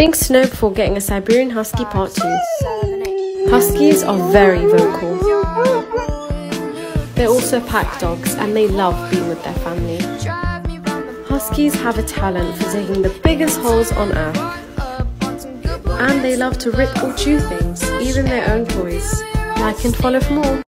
Think snow before getting a Siberian Husky Part 2. Huskies are very vocal. They're also pack dogs and they love being with their family. Huskies have a talent for digging the biggest holes on earth. And they love to rip or chew things, even their own toys. Like and follow for more.